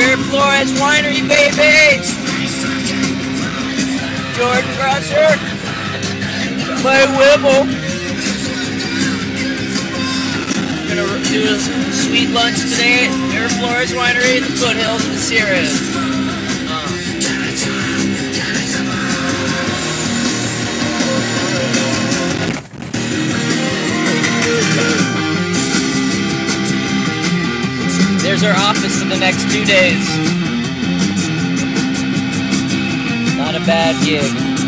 Flores Winery, baby! Jordan Grosser. Clay Whipple. Gonna do a sweet lunch today at MiraFlores Winery in the foothills of the Sierras. There's our office in the next two days. Not a bad gig.